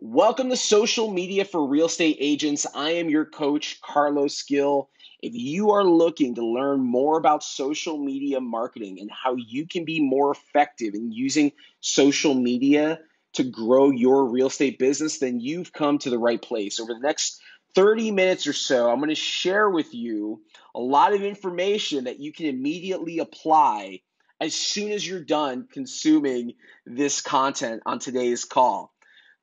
Welcome to Social Media for Real Estate Agents. I am your coach, Carlos Gil. If you are looking to learn more about social media marketing and how you can be more effective in using social media to grow your real estate business, then you've come to the right place. Over the next 30 minutes or so, I'm going to share with you a lot of information that you can immediately apply as soon as you're done consuming this content on today's call.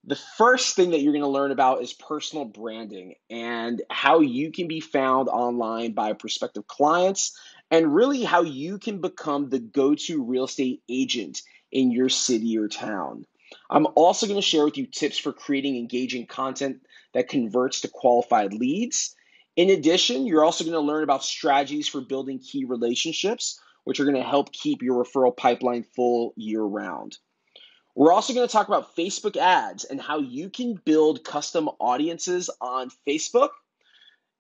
The first thing that you're going to learn about is personal branding and how you can be found online by prospective clients, and really how you can become the go to real estate agent in your city or town. I'm also going to share with you tips for creating engaging content that converts to qualified leads. In addition, you're also going to learn about strategies for building key relationships, which are going to help keep your referral pipeline full year round. We're also going to talk about Facebook ads and how you can build custom audiences on Facebook.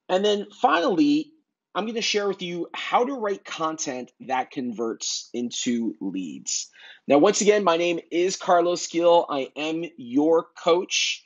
And then finally, I'm going to share with you how to write content that converts into leads. Now, once again, my name is Carlos Gil. I am your coach.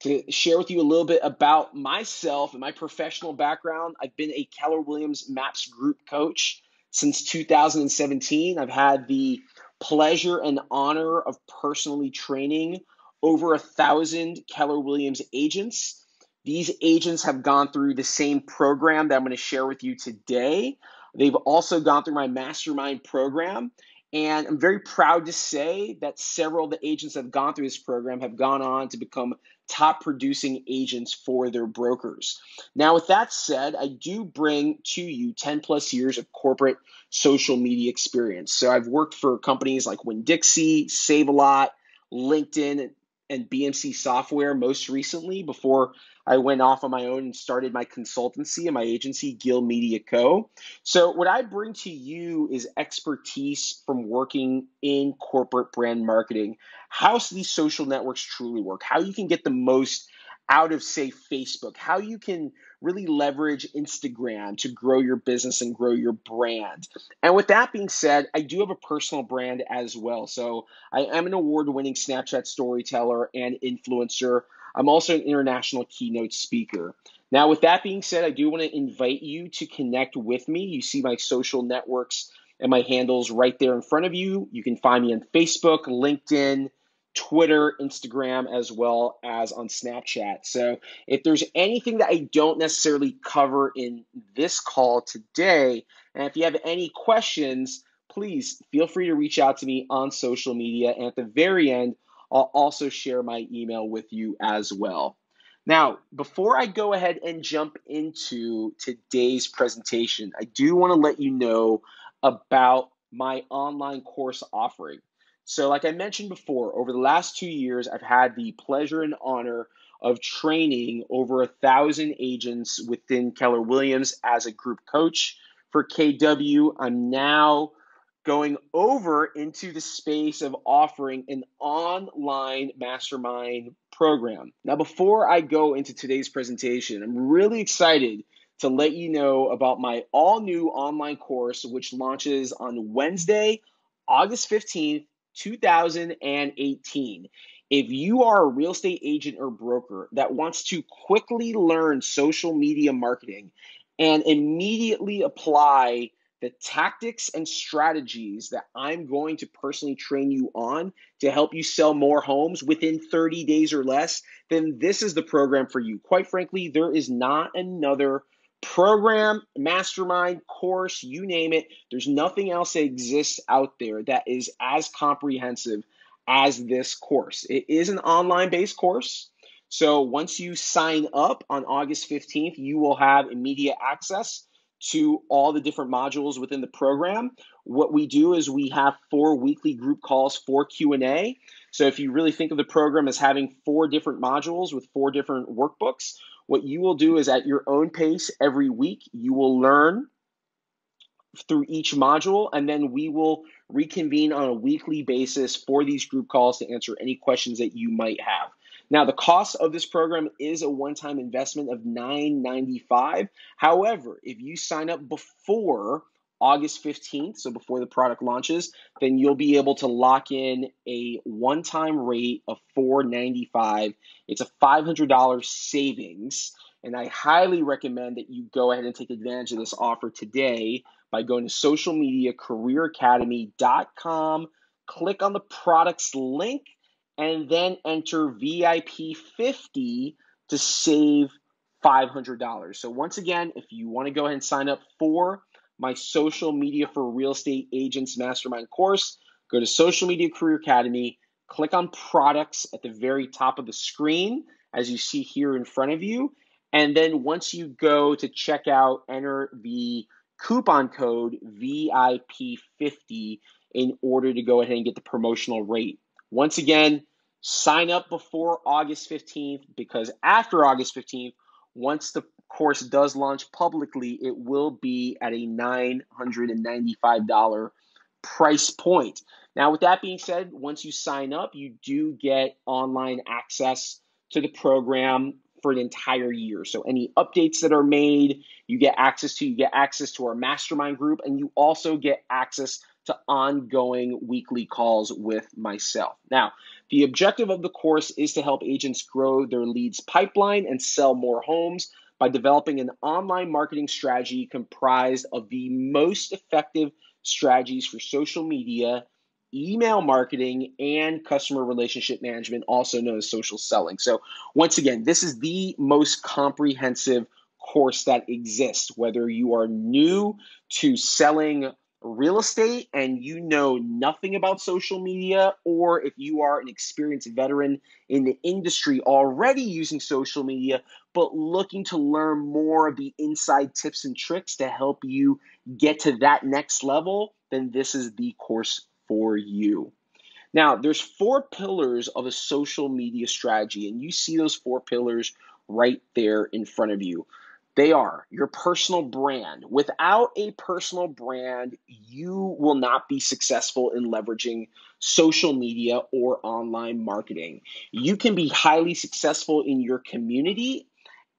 To share with you a little bit about myself and my professional background, I've been a Keller Williams MAPS group coach since 2017. I've had the pleasure and honor of personally training over a thousand Keller Williams agents. These agents have gone through the same program that I'm going to share with you today. They've also gone through my mastermind program. And I'm very proud to say that several of the agents that have gone through this program have gone on to become top producing agents for their brokers. Now, with that said, I do bring to you 10 plus years of corporate social media experience. So I've worked for companies like Winn Dixie, Save a Lot, LinkedIn, and BMC Software most recently before I went off on my own and started my consultancy and my agency, Gil Media Co. So, what I bring to you is expertise from working in corporate brand marketing, how these social networks truly work, how you can get the most out of, say, Facebook, how you can really leverage Instagram to grow your business and grow your brand. And with that being said, I do have a personal brand as well. So I am an award winning Snapchat storyteller and influencer. I'm also an international keynote speaker. Now, with that being said, I do want to invite you to connect with me. You see my social networks and my handles right there in front of you. You can find me on Facebook, LinkedIn, Twitter, Instagram, as well as on Snapchat. So if there's anything that I don't necessarily cover in this call today, and if you have any questions, please feel free to reach out to me on social media. And at the very end, I'll also share my email with you as well. Now, before I go ahead and jump into today's presentation, I do want to let you know about my online course offering. So, like I mentioned before, over the last two years, I've had the pleasure and honor of training over a thousand agents within Keller Williams as a group coach for KW. I'm now going over into the space of offering an online mastermind program. Now, before I go into today's presentation, I'm really excited to let you know about my all new online course, which launches on Wednesday, August 15th 2018. If you are a real estate agent or broker that wants to quickly learn social media marketing and immediately apply the tactics and strategies that I'm going to personally train you on to help you sell more homes within 30 days or less, then this is the program for you. Quite frankly, there is not another program, mastermind, course, you name it. There's nothing else that exists out there that is as comprehensive as this course. It is an online based course. So once you sign up on August 15th, you will have immediate access to all the different modules within the program. What we do is we have four weekly group calls for Q&A. So if you really think of the program as having four different modules with four different workbooks, what you will do is at your own pace every week, you will learn through each module, and then we will reconvene on a weekly basis for these group calls to answer any questions that you might have. Now, the cost of this program is a one time investment of $9.95. However, if you sign up before August 15th, so before the product launches, then you'll be able to lock in a one time rate of 495. It's a $500 savings. And I highly recommend that you go ahead and take advantage of this offer today by going to socialmediacareeracademy.com, click on the products link, and then enter VIP 50 to save $500. So, once again, if you want to go ahead and sign up for my social media for real estate agents mastermind course, go to Social Media Career Academy, click on products at the very top of the screen, as you see here in front of you. And then once you go to checkout, enter the coupon code VIP50 in order to go ahead and get the promotional rate. Once again, sign up before August 15th because after August 15th, once the course does launch publicly, it will be at a $995 price point. Now, with that being said, once you sign up, you do get online access to the program for an entire year. So, any updates that are made, you get access to. You get access to our mastermind group, and you also get access to ongoing weekly calls with myself. Now, the objective of the course is to help agents grow their leads pipeline and sell more homes by developing an online marketing strategy comprised of the most effective strategies for social media, email marketing, and customer relationship management, also known as social selling. So, once again, this is the most comprehensive course that exists, whether you are new to selling real estate and you know nothing about social media, or if you are an experienced veteran in the industry already using social media, but looking to learn more of the inside tips and tricks to help you get to that next level, then this is the course for you. Now, there's four pillars of a social media strategy, and you see those four pillars right there in front of you. They are your personal brand. Without a personal brand, you will not be successful in leveraging social media or online marketing. You can be highly successful in your community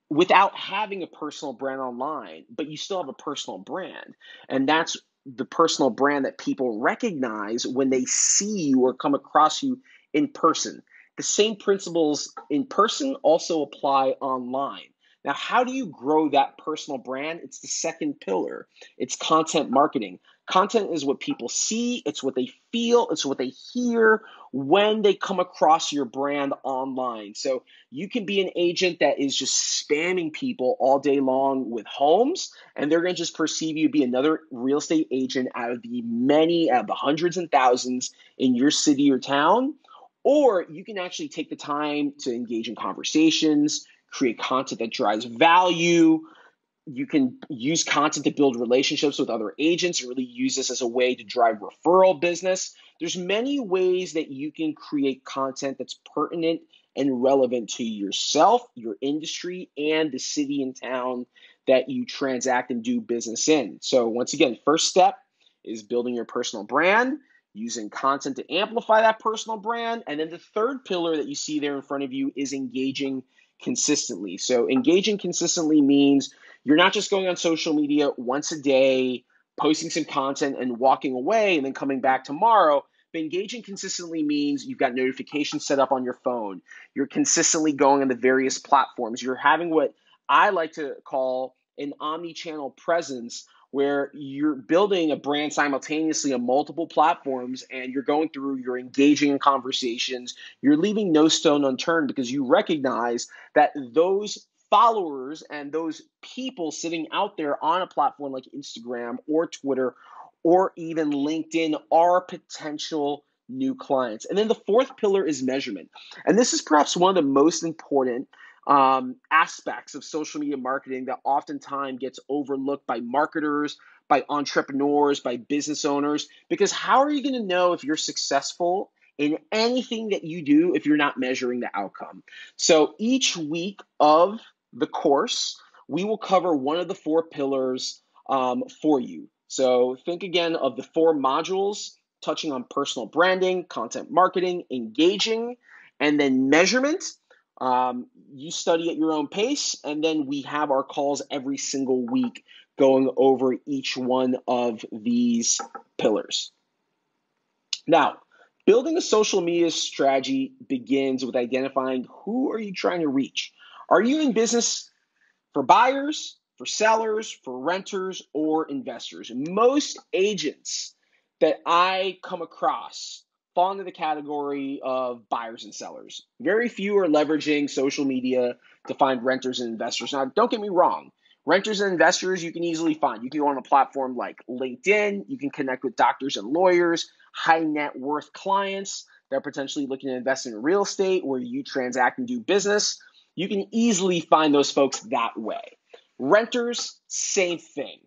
without having a personal brand online, but you still have a personal brand. And that's the personal brand that people recognize when they see you or come across you in person. The same principles in person also apply online. Now, how do you grow that personal brand? It's the second pillar. It's content marketing. Content is what people see, it's what they feel, it's what they hear when they come across your brand online. So you can be an agent that is just spamming people all day long with homes, and they're going to just perceive you to be another real estate agent out of the many, out of the hundreds and thousands in your city or town. Or you can actually take the time to engage in conversations, create content that drives value. You can use content to build relationships with other agents and really use this as a way to drive referral business. There's many ways that you can create content that's pertinent and relevant to yourself, your industry, and the city and town that you transact and do business in. So, once again, first step is building your personal brand, using content to amplify that personal brand. And then the third pillar that you see there in front of you is engaging consistently. So, engaging consistently means you're not just going on social media once a day, posting some content and walking away and then coming back tomorrow. But engaging consistently means you've got notifications set up on your phone. You're consistently going on the various platforms. You're having what I like to call an omni channel presence where you're building a brand simultaneously on multiple platforms and you're going through, you're engaging in conversations, you're leaving no stone unturned because you recognize that those followers and those people sitting out there on a platform like Instagram or Twitter or even LinkedIn are potential new clients. And then the fourth pillar is measurement. And this is perhaps one of the most important um, aspects of social media marketing that oftentimes gets overlooked by marketers, by entrepreneurs, by business owners. Because how are you going to know if you're successful in anything that you do if you're not measuring the outcome? So each week of the course, we will cover one of the four pillars um, for you. So think again of the four modules touching on personal branding, content marketing, engaging, and then measurement. Um, you study at your own pace, and then we have our calls every single week going over each one of these pillars. Now, building a social media strategy begins with identifying who are you trying to reach? Are you in business for buyers, for sellers, for renters, or investors? Most agents that I come across fall into the category of buyers and sellers. Very few are leveraging social media to find renters and investors. Now, don't get me wrong. Renters and investors you can easily find. You can go on a platform like LinkedIn. You can connect with doctors and lawyers, high net worth clients that are potentially looking to invest in real estate where you transact and do business. You can easily find those folks that way. Renters, same thing.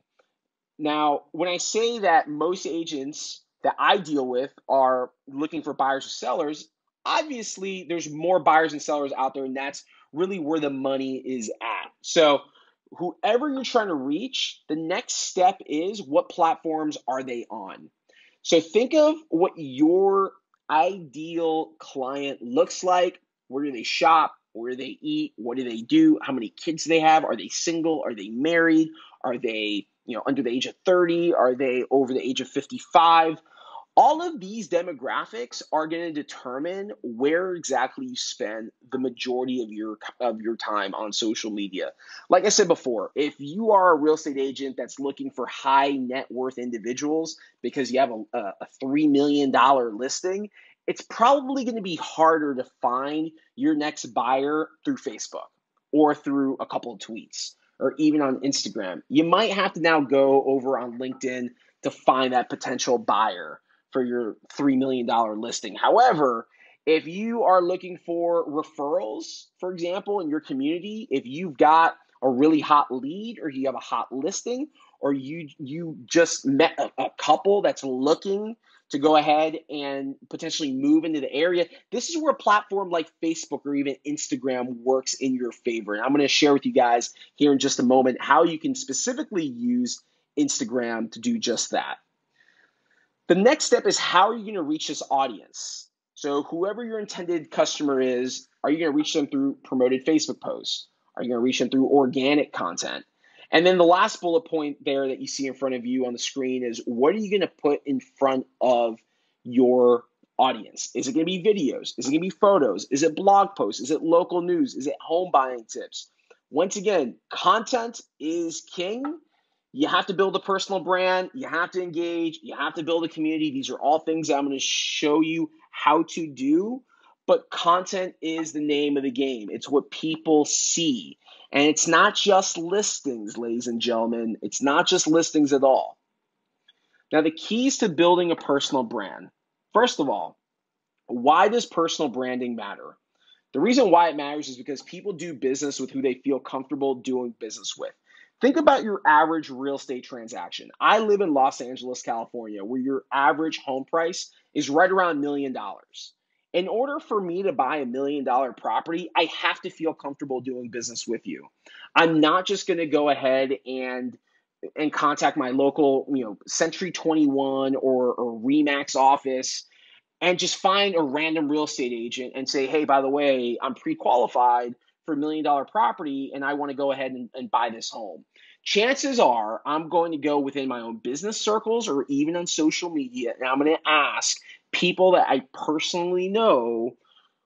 Now, when I say that most agents that I deal with are looking for buyers or sellers, obviously there's more buyers and sellers out there, and that's really where the money is at. So, whoever you're trying to reach, the next step is what platforms are they on? So, think of what your ideal client looks like. Where do they shop? Where do they eat? What do they do? How many kids do they have? Are they single? Are they married? Are they, you know, under the age of 30? Are they over the age of 55? All of these demographics are going to determine where exactly you spend the majority of your of your time on social media. Like I said before, if you are a real estate agent that's looking for high net worth individuals because you have a, a $3 million listing, it's probably going to be harder to find your next buyer through Facebook or through a couple of tweets or even on Instagram. You might have to now go over on LinkedIn to find that potential buyer for your $3 million listing. However, if you are looking for referrals, for example, in your community, if you've got a really hot lead or you have a hot listing or you you just met a, a couple that's looking to go ahead and potentially move into the area. This is where a platform like Facebook or even Instagram works in your favor. And I'm going to share with you guys here in just a moment how you can specifically use Instagram to do just that. The next step is how are you going to reach this audience? So, whoever your intended customer is, are you going to reach them through promoted Facebook posts? Are you going to reach them through organic content? And then the last bullet point there that you see in front of you on the screen is what are you going to put in front of your audience? Is it going to be videos? Is it going to be photos? Is it blog posts? Is it local news? Is it home buying tips? Once again, content is king. You have to build a personal brand. You have to engage. You have to build a community. These are all things I'm going to show you how to do. But content is the name of the game. It's what people see. And it's not just listings, ladies and gentlemen. It's not just listings at all. Now, the keys to building a personal brand. First of all, why does personal branding matter? The reason why it matters is because people do business with who they feel comfortable doing business with. Think about your average real estate transaction. I live in Los Angeles, California, where your average home price is right around a million dollars in order for me to buy a million dollar property, I have to feel comfortable doing business with you. I'm not just going to go ahead and and contact my local, you know, Century 21 or, or Remax office and just find a random real estate agent and say, hey, by the way, I'm pre-qualified for a million dollar property and I want to go ahead and, and buy this home. Chances are I'm going to go within my own business circles or even on social media and I'm going to ask people that I personally know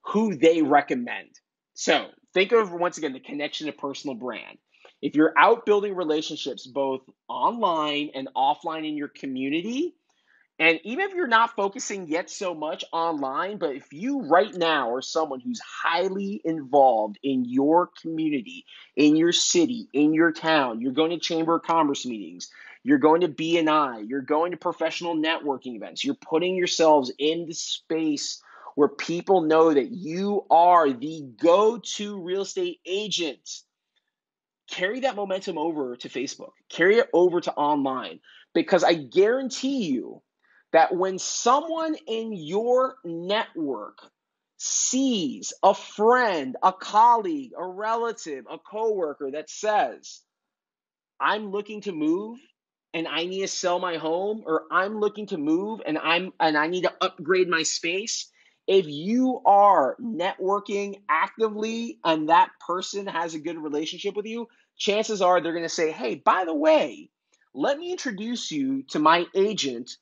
who they recommend. So think of once again the connection to personal brand. If you're out building relationships both online and offline in your community, and even if you're not focusing yet so much online, but if you right now are someone who's highly involved in your community, in your city, in your town, you're going to chamber of commerce meetings, you're going to BNI, you're going to professional networking events, you're putting yourselves in the space where people know that you are the go-to real estate agent. Carry that momentum over to Facebook. Carry it over to online because I guarantee you that when someone in your network sees a friend, a colleague, a relative, a coworker that says, I'm looking to move and I need to sell my home or I'm looking to move and I'm and I need to upgrade my space, If you are networking actively and that person has a good relationship with you, chances are they're going to say, Hey, by the way, let me introduce you to my agent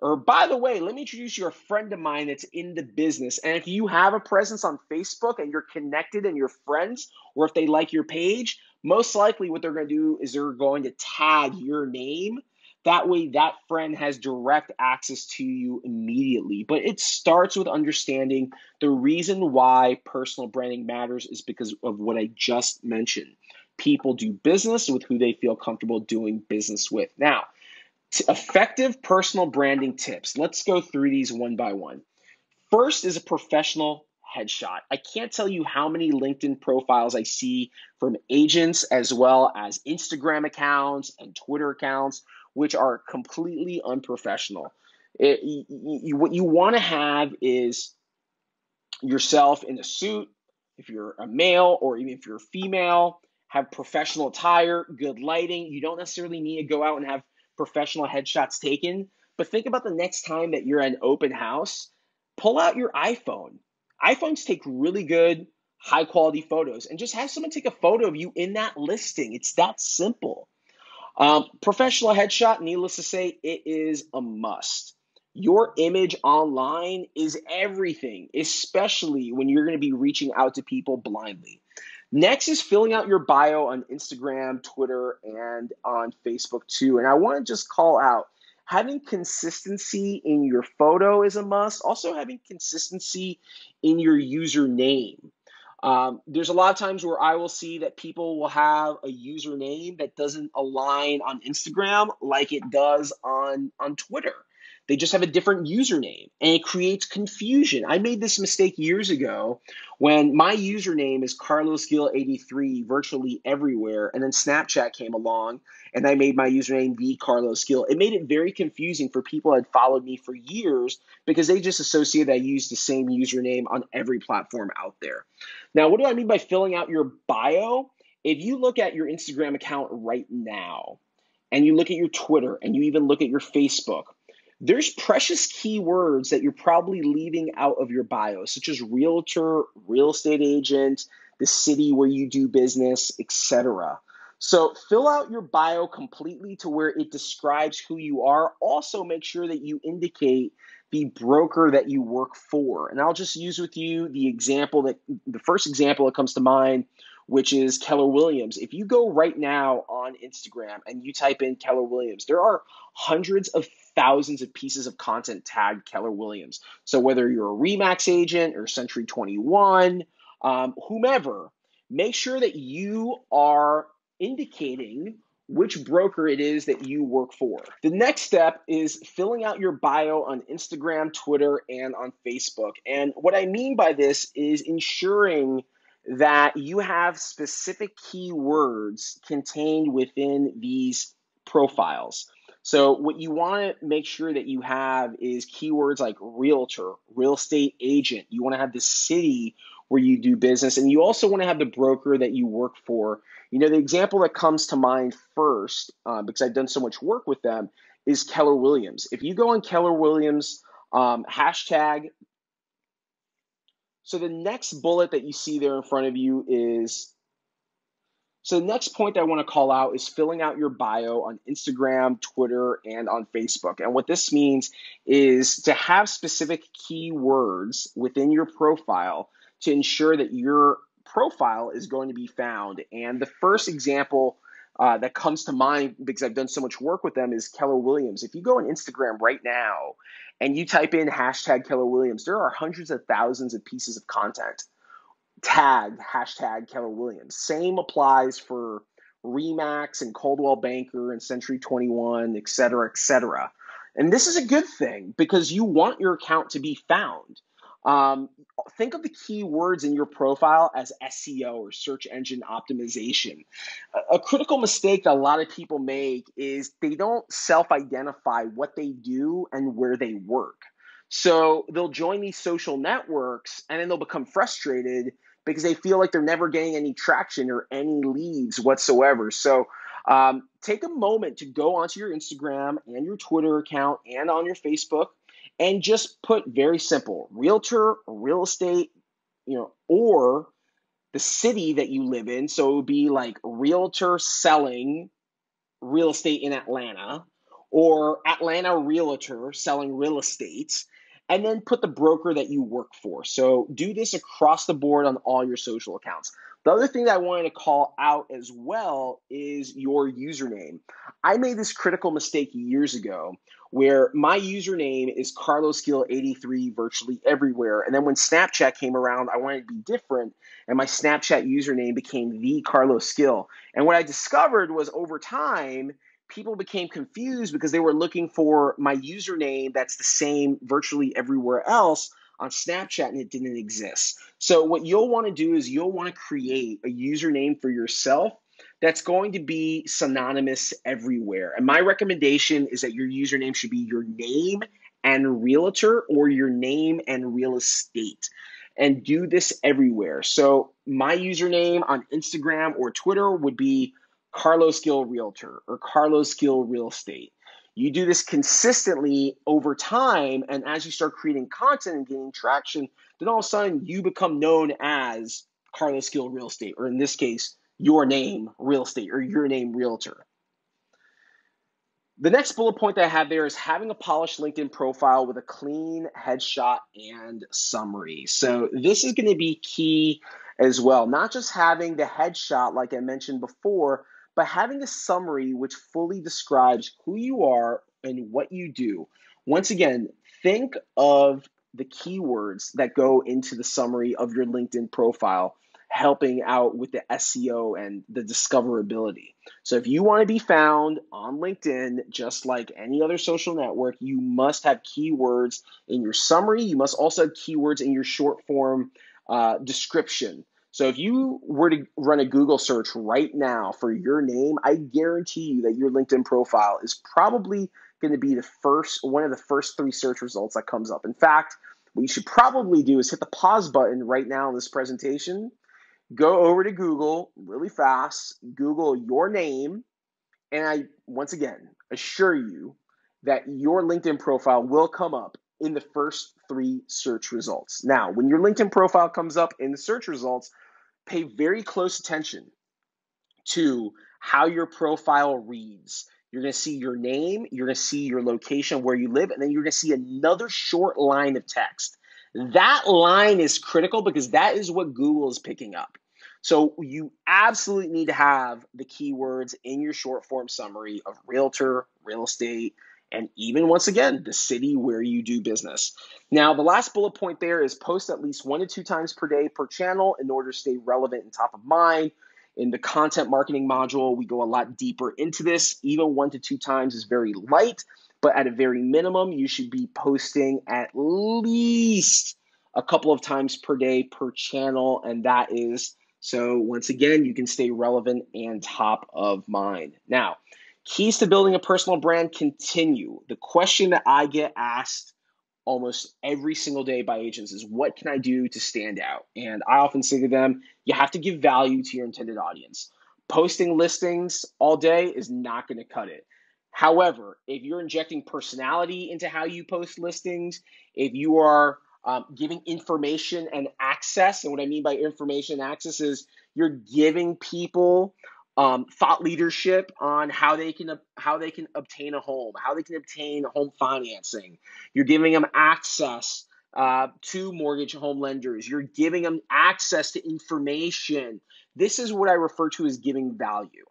or, by the way, let me introduce you a friend of mine that's in the business. And if you have a presence on Facebook and you're connected and you're friends, or if they like your page, most likely what they're going to do is they're going to tag your name. That way, that friend has direct access to you immediately. But it starts with understanding the reason why personal branding matters is because of what I just mentioned. People do business with who they feel comfortable doing business with. Now, effective personal branding tips. Let's go through these one by one. First is a professional headshot. I can't tell you how many LinkedIn profiles I see from agents as well as Instagram accounts and Twitter accounts, which are completely unprofessional. It, you, you, what you want to have is yourself in a suit, if you're a male or even if you're a female, have professional attire, good lighting. You don't necessarily need to go out and have professional headshots taken. But think about the next time that you're at an open house, pull out your iPhone. iPhones take really good, high quality photos and just have someone take a photo of you in that listing. It's that simple. Um, professional headshot, needless to say, it is a must. Your image online is everything, especially when you're going to be reaching out to people blindly. Next is filling out your bio on Instagram, Twitter, and on Facebook too. And I want to just call out having consistency in your photo is a must. Also, having consistency in your username. Um, there's a lot of times where I will see that people will have a username that doesn't align on Instagram like it does on, on Twitter. They just have a different username and it creates confusion. I made this mistake years ago when my username is Carlos Gil 83 virtually everywhere. And then Snapchat came along and I made my username the Carlos Gil. It made it very confusing for people that had followed me for years because they just associated I used the same username on every platform out there. Now, what do I mean by filling out your bio? If you look at your Instagram account right now, and you look at your Twitter and you even look at your Facebook, there's precious keywords that you're probably leaving out of your bio, such as realtor, real estate agent, the city where you do business, etc. So fill out your bio completely to where it describes who you are. Also, make sure that you indicate the broker that you work for. And I'll just use with you the example that the first example that comes to mind, which is Keller Williams. If you go right now on Instagram and you type in Keller Williams, there are hundreds of thousands of pieces of content tagged Keller Williams. So whether you're a Remax agent or Century 21, um, whomever, make sure that you are indicating which broker it is that you work for. The next step is filling out your bio on Instagram, Twitter, and on Facebook. And what I mean by this is ensuring that you have specific keywords contained within these profiles. So what you want to make sure that you have is keywords like realtor, real estate agent. You want to have the city where you do business, and you also want to have the broker that you work for. You know, the example that comes to mind first, uh, because I've done so much work with them, is Keller Williams. If you go on Keller Williams um, hashtag, so the next bullet that you see there in front of you is so the next point I want to call out is filling out your bio on Instagram, Twitter, and on Facebook. And what this means is to have specific keywords within your profile to ensure that your profile is going to be found. And the first example uh, that comes to mind because I've done so much work with them is Keller Williams. If you go on Instagram right now and you type in hashtag Keller Williams, there are hundreds of thousands of pieces of content tagged hashtag Keller Williams. Same applies for Remax and Coldwell Banker and Century 21, et cetera, et cetera. And this is a good thing because you want your account to be found. Um, think of the keywords in your profile as SEO or search engine optimization. A, a critical mistake that a lot of people make is they don't self identify what they do and where they work. So they'll join these social networks and then they'll become frustrated because they feel like they're never getting any traction or any leads whatsoever. So um, take a moment to go onto your Instagram and your Twitter account and on your Facebook and just put very simple realtor, real estate, you know, or the city that you live in. So it would be like realtor selling real estate in Atlanta or Atlanta realtor selling real estate and then put the broker that you work for. So do this across the board on all your social accounts. The other thing that I wanted to call out as well is your username. I made this critical mistake years ago where my username is Carlos Gil 83 virtually everywhere. And then when Snapchat came around, I wanted to be different, and my Snapchat username became the Carlos Gil. And what I discovered was over time, people became confused because they were looking for my username that's the same virtually everywhere else on Snapchat and it didn't exist. So, what you'll want to do is you'll want to create a username for yourself that's going to be synonymous everywhere. And my recommendation is that your username should be your name and realtor or your name and real estate. And do this everywhere. So, my username on Instagram or Twitter would be Carlos Gil Realtor or Carlos Gil Real Estate. You do this consistently over time, and as you start creating content and gaining traction, then all of a sudden you become known as Carlos Gil Real Estate, or in this case, your name real estate or your name realtor. The next bullet point that I have there is having a polished LinkedIn profile with a clean headshot and summary. So, this is going to be key as well. Not just having the headshot, like I mentioned before, but having a summary which fully describes who you are and what you do. Once again, think of the keywords that go into the summary of your LinkedIn profile, helping out with the SEO and the discoverability. So, if you want to be found on LinkedIn, just like any other social network, you must have keywords in your summary. You must also have keywords in your short form uh, description. So if you were to run a Google search right now for your name, I guarantee you that your LinkedIn profile is probably going to be the first one of the first three search results that comes up. In fact, what you should probably do is hit the pause button right now in this presentation. Go over to Google really fast, Google your name, and I once again assure you that your LinkedIn profile will come up in the first three search results. Now, when your LinkedIn profile comes up in the search results, pay very close attention to how your profile reads. You're going to see your name, you're going to see your location where you live, and then you're going to see another short line of text. That line is critical because that is what Google is picking up. So you absolutely need to have the keywords in your short form summary of realtor, real estate, and even once again, the city where you do business. Now, the last bullet point there is post at least one to two times per day per channel in order to stay relevant and top of mind. In the content marketing module, we go a lot deeper into this. Even one to two times is very light, but at a very minimum, you should be posting at least a couple of times per day per channel. And that is so, once again, you can stay relevant and top of mind. Now, Keys to building a personal brand continue. The question that I get asked almost every single day by agents is what can I do to stand out? And I often say to them, you have to give value to your intended audience. Posting listings all day is not going to cut it. However, if you're injecting personality into how you post listings, if you are um, giving information and access, and what I mean by information and access is you're giving people um, thought leadership on how they can how they can obtain a home, how they can obtain home financing. You're giving them access uh, to mortgage home lenders. You're giving them access to information. This is what I refer to as giving value.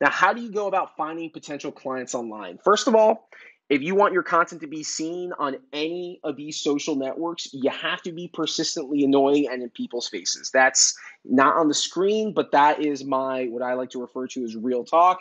Now, how do you go about finding potential clients online? First of all, if you want your content to be seen on any of these social networks, you have to be persistently annoying and in people's faces. That's not on the screen, but that is my what I like to refer to as real talk.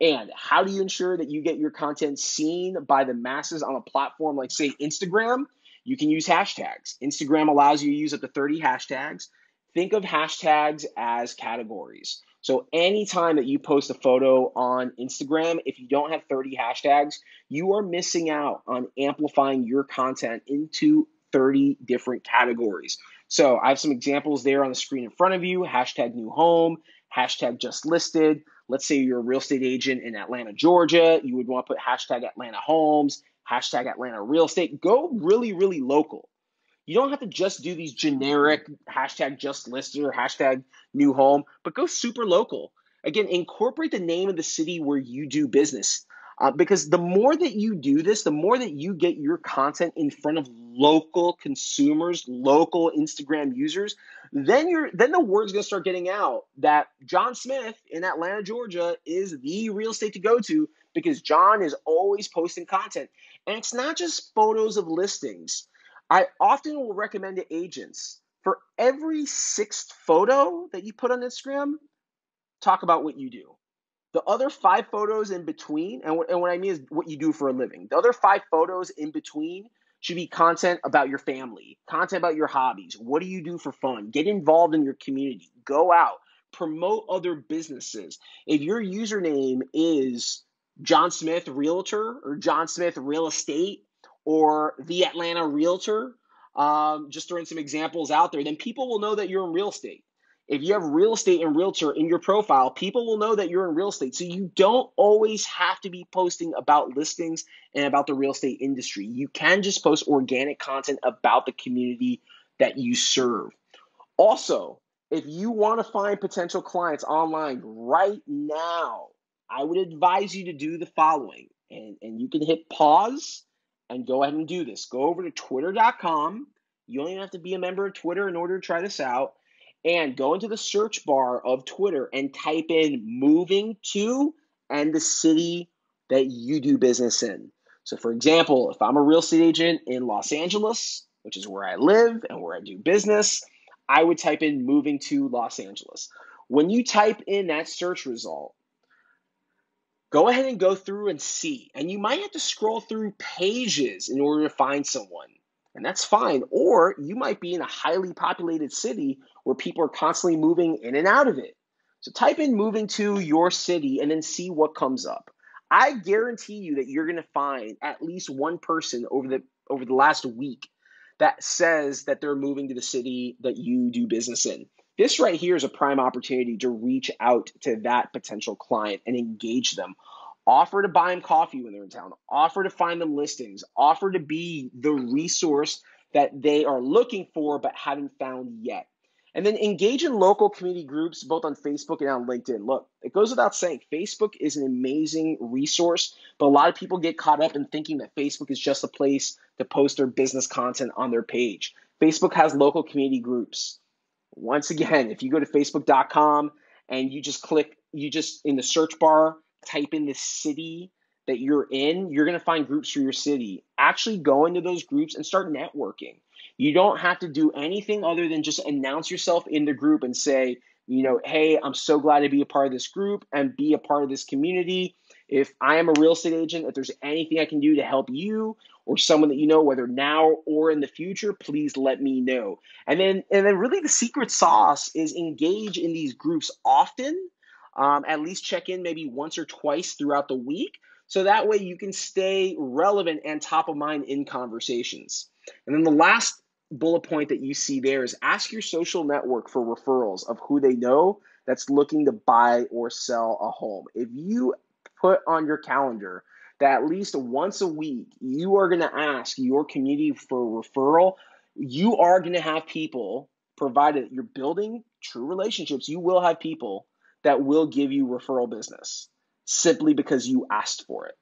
And how do you ensure that you get your content seen by the masses on a platform like, say, Instagram? You can use hashtags. Instagram allows you to use up to 30 hashtags. Think of hashtags as categories. So anytime that you post a photo on Instagram, if you don't have 30 hashtags, you are missing out on amplifying your content into 30 different categories. So I have some examples there on the screen in front of you. Hashtag new home, hashtag just listed. Let's say you're a real estate agent in Atlanta, Georgia. You would want to put hashtag Atlanta homes, hashtag Atlanta real estate. Go really, really local. You don't have to just do these generic hashtag just listed or hashtag new home, but go super local. Again, incorporate the name of the city where you do business. Uh, because the more that you do this, the more that you get your content in front of local consumers, local Instagram users, then you're then the word's gonna start getting out that John Smith in Atlanta, Georgia, is the real estate to go to because John is always posting content, and it's not just photos of listings. I often will recommend to agents for every sixth photo that you put on Instagram, talk about what you do. The other five photos in between, and what, and what I mean is what you do for a living. The other five photos in between should be content about your family, content about your hobbies. What do you do for fun? Get involved in your community. Go out, promote other businesses. If your username is John Smith Realtor or John Smith Real Estate or the Atlanta Realtor, um, just throwing some examples out there, then people will know that you're in real estate. If you have real estate and realtor in your profile, people will know that you're in real estate. So you don't always have to be posting about listings and about the real estate industry. You can just post organic content about the community that you serve. Also, if you want to find potential clients online right now, I would advise you to do the following. And, and you can hit pause and go ahead and do this. Go over to twitter.com. You only have to be a member of Twitter in order to try this out and go into the search bar of Twitter and type in moving to and the city that you do business in. So, for example, if I'm a real estate agent in Los Angeles, which is where I live and where I do business, I would type in moving to Los Angeles. When you type in that search result, go ahead and go through and see. And you might have to scroll through pages in order to find someone and that's fine. Or you might be in a highly populated city where people are constantly moving in and out of it. So type in moving to your city and then see what comes up. I guarantee you that you're going to find at least one person over the over the last week that says that they're moving to the city that you do business in. This right here is a prime opportunity to reach out to that potential client and engage them offer to buy them coffee when they're in town, offer to find them listings, offer to be the resource that they are looking for but haven't found yet. And then engage in local community groups, both on Facebook and on LinkedIn. Look, it goes without saying, Facebook is an amazing resource, but a lot of people get caught up in thinking that Facebook is just a place to post their business content on their page. Facebook has local community groups. Once again, if you go to facebook.com and you just click, you just in the search bar, type in the city that you're in, you're going to find groups for your city. Actually go into those groups and start networking. You don't have to do anything other than just announce yourself in the group and say, you know, hey, I'm so glad to be a part of this group and be a part of this community. If I am a real estate agent, if there's anything I can do to help you or someone that you know, whether now or in the future, please let me know. And then, and then really the secret sauce is engage in these groups often um, at least check in maybe once or twice throughout the week. So that way you can stay relevant and top of mind in conversations. And then the last bullet point that you see there is ask your social network for referrals of who they know that's looking to buy or sell a home. If you put on your calendar that at least once a week you are going to ask your community for referral, you are going to have people, provided you're building true relationships, you will have people that will give you referral business simply because you asked for it.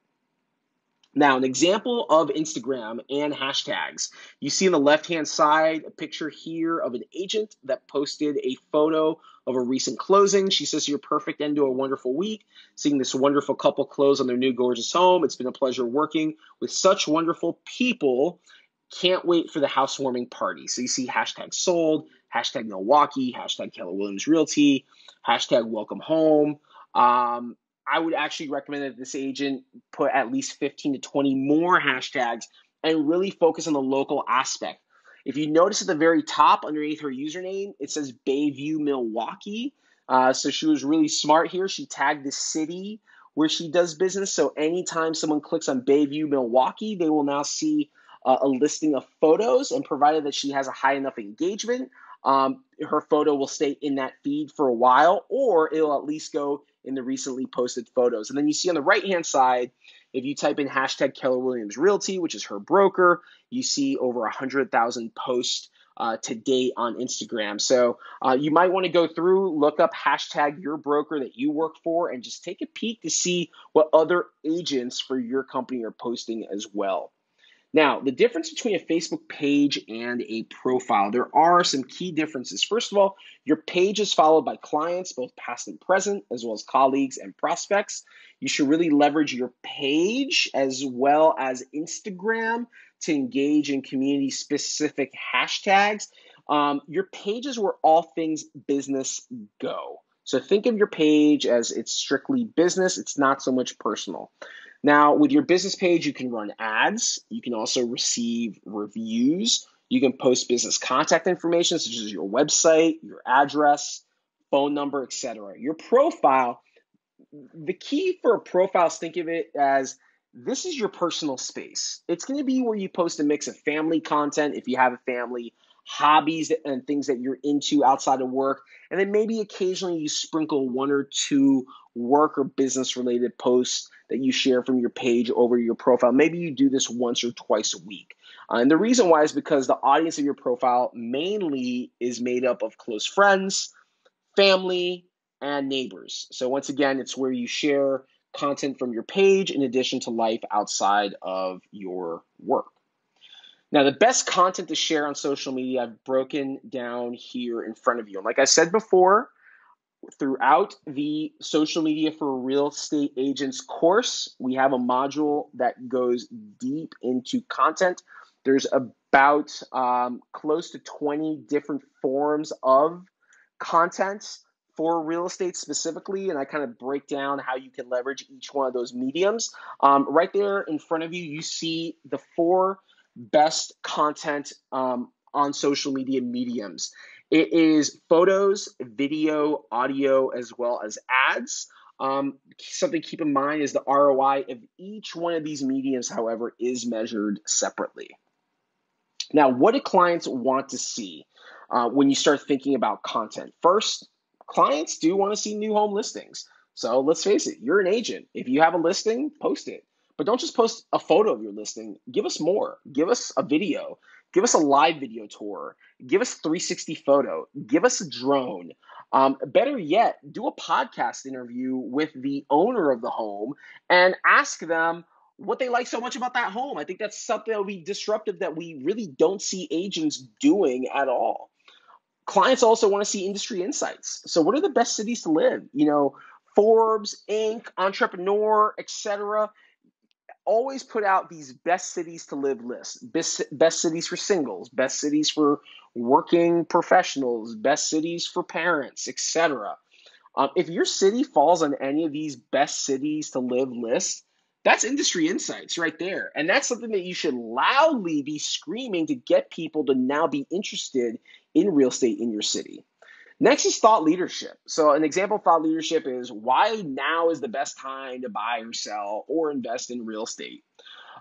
Now, an example of Instagram and hashtags. You see on the left hand side a picture here of an agent that posted a photo of a recent closing. She says, You're perfect end to a wonderful week. Seeing this wonderful couple close on their new gorgeous home. It's been a pleasure working with such wonderful people. Can't wait for the housewarming party. So you see hashtag sold, hashtag Milwaukee, hashtag Keller Williams Realty, hashtag welcome home. Um, I would actually recommend that this agent put at least 15 to 20 more hashtags and really focus on the local aspect. If you notice at the very top underneath her username, it says Bayview, Milwaukee. Uh, so she was really smart here. She tagged the city where she does business. So anytime someone clicks on Bayview, Milwaukee, they will now see uh, a listing of photos. And provided that she has a high enough engagement, um, her photo will stay in that feed for a while, or it'll at least go in the recently posted photos. And then you see on the right hand side, If you type in hashtag Keller Williams Realty, which is her broker, you see over 100,000 posts uh, to date on Instagram. So uh, you might want to go through, look up hashtag your broker that you work for, and just take a peek to see what other agents for your company are posting as well. Now, the difference between a Facebook page and a profile, there are some key differences. First of all, your page is followed by clients, both past and present, as well as colleagues and prospects. You should really leverage your page as well as Instagram to engage in community specific hashtags. Um, your page is where all things business go. So think of your page as it's strictly business, it's not so much personal. Now, with your business page, you can run ads. You can also receive reviews. You can post business contact information, such as your website, your address, phone number, etc. Your profile, the key for a profile is think of it as this is your personal space. It's going to be where you post a mix of family content if you have a family, hobbies and things that you're into outside of work, and then maybe occasionally you sprinkle one or two work or business related posts that you share from your page over your profile. Maybe you do this once or twice a week. Uh, and the reason why is because the audience of your profile mainly is made up of close friends, family, and neighbors. So, once again, it's where you share content from your page in addition to life outside of your work. Now, the best content to share on social media, I've broken down here in front of you. And like I said before, throughout the social media for real estate agents course, we have a module that goes deep into content. There's about um, close to 20 different forms of content for real estate specifically, and I kind of break down how you can leverage each one of those mediums. Um, right there in front of you, you see the four best content um, on social media mediums. It is photos, video, audio, as well as ads. Um, something to keep in mind is the ROI of each one of these mediums, however, is measured separately. Now, what do clients want to see uh, when you start thinking about content? First, clients do want to see new home listings. So let's face it, you're an agent. If you have a listing, post it. But don't just post a photo of your listing. Give us more. Give us a video. Give us a live video tour. Give us 360 photo. Give us a drone. Um, better yet, do a podcast interview with the owner of the home and ask them what they like so much about that home. I think that's something that would be disruptive that we really don't see agents doing at all. Clients also want to see industry insights. So, what are the best cities to live? You know, Forbes, Inc., Entrepreneur, etc always put out these best cities to live lists. Best, best cities for singles best cities for working professionals best cities for parents etc um, if your city falls on any of these best cities to live lists that's industry insights right there. And that's something that you should loudly be screaming to get people to now be interested in real estate in your city Next is thought leadership. So, an example of thought leadership is why now is the best time to buy or sell or invest in real estate.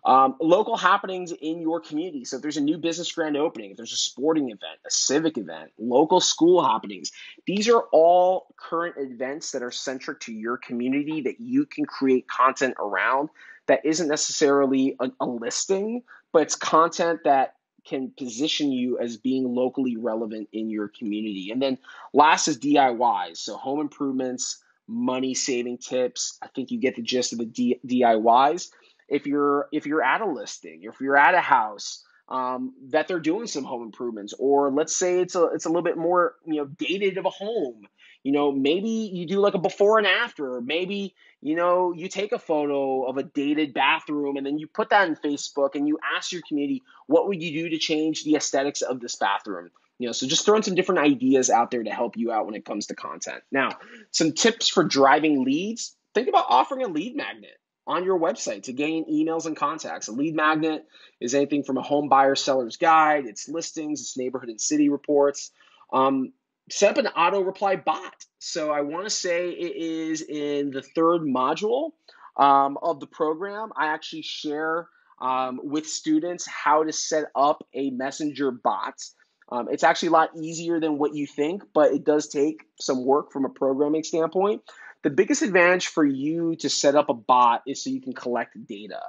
Um, local happenings in your community. So, if there's a new business grand opening, if there's a sporting event, a civic event, local school happenings, these are all current events that are centric to your community that you can create content around that isn't necessarily a, a listing, but it's content that can position you as being locally relevant in your community. And then last is DIYs. So home improvements, money saving tips. I think you get the gist of the D- DIYs. If you're if you're at a listing, if you're at a house um, that they're doing some home improvements, or let's say it's a it's a little bit more you know dated of a home, you know, maybe you do like a before and after, or maybe, you know, you take a photo of a dated bathroom and then you put that on Facebook and you ask your community, what would you do to change the aesthetics of this bathroom? You know, so just throwing some different ideas out there to help you out when it comes to content. Now, some tips for driving leads. Think about offering a lead magnet on your website to gain emails and contacts. A lead magnet is anything from a home buyer seller's guide, it's listings, it's neighborhood and city reports. Um, set up an auto reply bot. So I want to say it is in the third module um, of the program. I actually share um, with students how to set up a messenger bot. Um, it's actually a lot easier than what you think, but it does take some work from a programming standpoint. the biggest advantage for you to set up a bot is so you can collect data.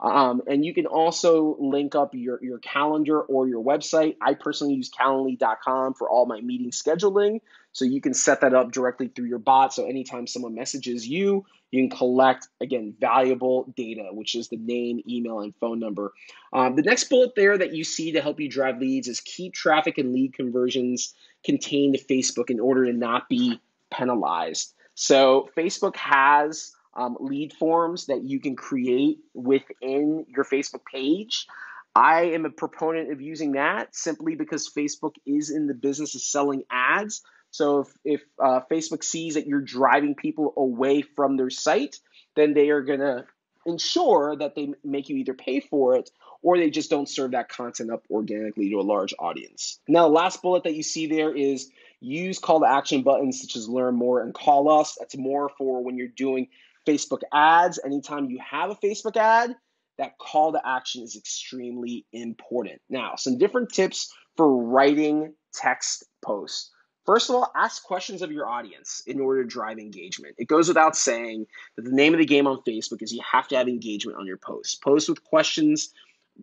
Um, and you can also link up your, your calendar or your website. I personally use calendly.com for all my meeting scheduling. So you can set that up directly through your bot. So anytime someone messages you, you can collect, again, valuable data, which is the name, email, and phone number. Um, the next bullet there that you see to help you drive leads is keep traffic and lead conversions contained to Facebook in order to not be penalized. So Facebook has um, lead forms that you can create within your Facebook page. I am a proponent of using that simply because Facebook is in the business of selling ads. So if, if uh, Facebook sees that you're driving people away from their site, then they are going to ensure that they make you either pay for it or they just don't serve that content up organically to a large audience. Now, the last bullet that you see there is use call to action buttons such as learn more and call us. That's more for when you're doing Facebook ads. Anytime you have a Facebook ad, that call to action is extremely important. Now, some different tips for writing text posts. First of all, ask questions of your audience in order to drive engagement. It goes without saying that the name of the game on Facebook is you have to have engagement on your posts. Posts with questions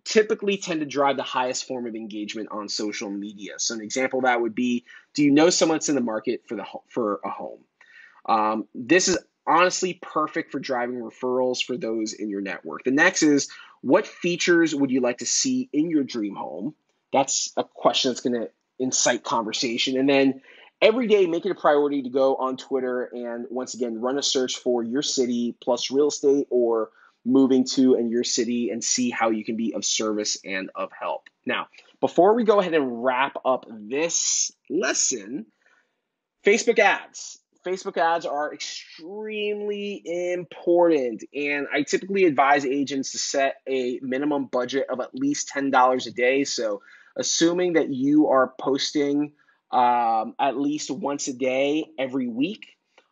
typically tend to drive the highest form of engagement on social media. So an example of that would be, do you know someone that's in the market for the for a home? Um, this is honestly perfect for driving referrals for those in your network. The next is what features would you like to see in your dream home? That's a question that's going to incite conversation. And then every day, make it a priority to go on Twitter and once again run a search for your city plus real estate or moving to and your city and see how you can be of service and of help. Now, before we go ahead and wrap up this lesson, Facebook ads. Facebook ads are extremely important, and I typically advise agents to set a minimum budget of at least $10 a day. So, assuming that you are posting um, at least once a day every week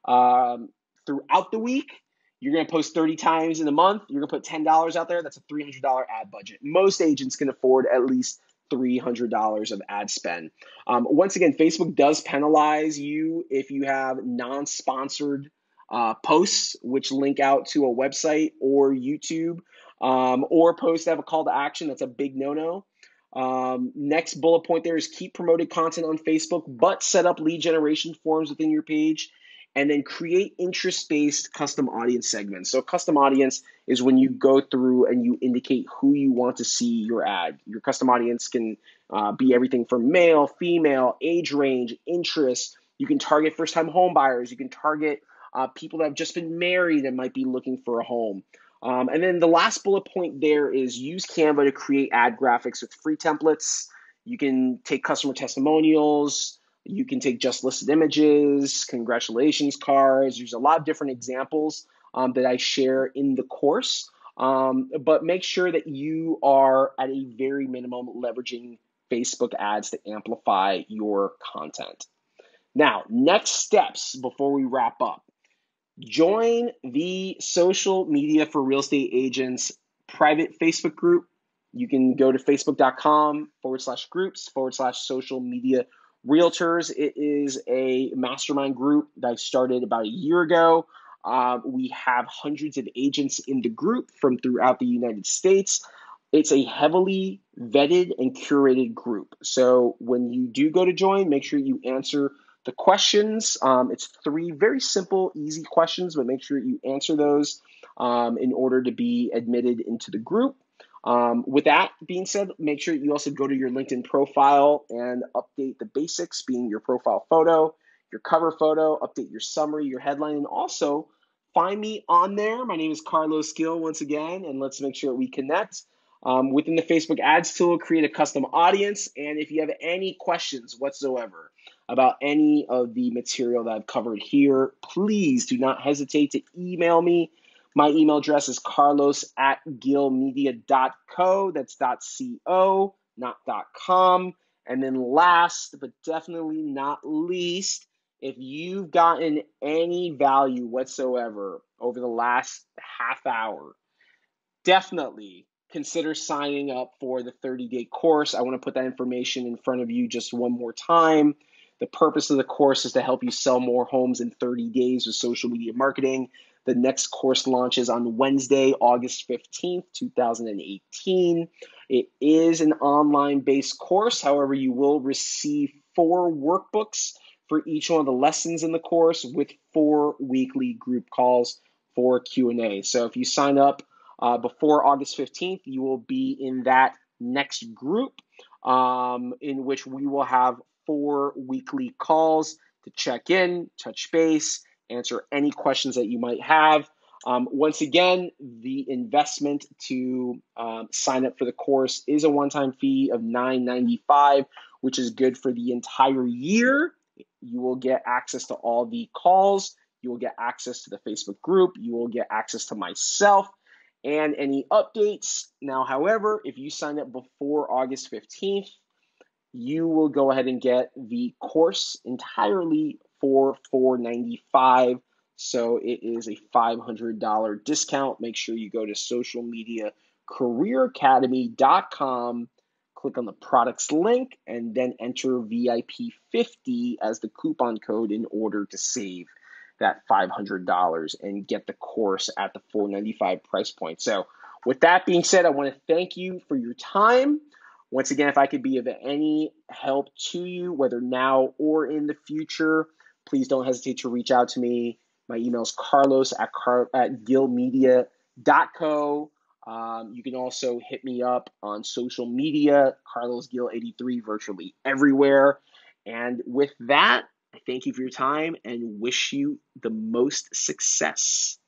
um, throughout the week, you're going to post 30 times in a month, you're going to put $10 out there. That's a $300 ad budget. Most agents can afford at least $300 of ad spend. Um, once again, Facebook does penalize you if you have non sponsored uh, posts, which link out to a website or YouTube, um, or posts that have a call to action. That's a big no no. Um, next bullet point there is keep promoted content on Facebook, but set up lead generation forms within your page and then create interest-based custom audience segments. So custom audience is when you go through and you indicate who you want to see your ad. Your custom audience can uh, be everything from male, female, age range, interest. You can target first-time home buyers. You can target uh, people that have just been married and might be looking for a home. Um, and then the last bullet point there is use Canva to create ad graphics with free templates. You can take customer testimonials, you can take just listed images, congratulations cards. There's a lot of different examples um, that I share in the course. Um, but make sure that you are at a very minimum leveraging Facebook ads to amplify your content. Now, next steps before we wrap up join the social media for real estate agents private Facebook group. You can go to facebook.com forward slash groups forward slash social media Realtors, it is a mastermind group that I started about a year ago. Uh, we have hundreds of agents in the group from throughout the United States. It's a heavily vetted and curated group. So when you do go to join, make sure you answer the questions. Um, it's three very simple, easy questions, but make sure you answer those um, in order to be admitted into the group. Um, with that being said, make sure you also go to your LinkedIn profile and update the basics, being your profile photo, your cover photo, update your summary, your headline, and also find me on there. My name is Carlos Gil once again, and let's make sure we connect. Um, within the Facebook ads tool, create a custom audience. And if you have any questions whatsoever about any of the material that I've covered here, please do not hesitate to email me my email address is carlos at gilmedia.co. That's dot .co, not dot .com. And then last, but definitely not least, if you've gotten any value whatsoever over the last half hour, definitely consider signing up for the 30 day course. I want to put that information in front of you just one more time. The purpose of the course is to help you sell more homes in 30 days with social media marketing. The next course launches on Wednesday, August 15th, 2018. It is an online based course. However, you will receive four workbooks for each one of the lessons in the course with four weekly group calls for Q&A. So if you sign up uh, before August 15th, you will be in that next group um, in which we will have four weekly calls to check in, touch base, answer any questions that you might have. Um, once again, the investment to um, sign up for the course is a one-time fee of $9.95, which is good for the entire year. You will get access to all the calls. You will get access to the Facebook group. You will get access to myself and any updates. Now, however, if you sign up before August 15th, you will go ahead and get the course entirely for 495. So it is a $500 discount. Make sure you go to socialmediacareeracademy.com, click on the products link, and then enter VIP50 as the coupon code in order to save that $500 and get the course at the 495 price point. So, with that being said, I want to thank you for your time. Once again, if I could be of any help to you, whether now or in the future, please don't hesitate to reach out to me. My email is carlos at, car- at gilmedia.co. Um, you can also hit me up on social media, Carlos Gil 83, virtually everywhere. And with that, I thank you for your time and wish you the most success.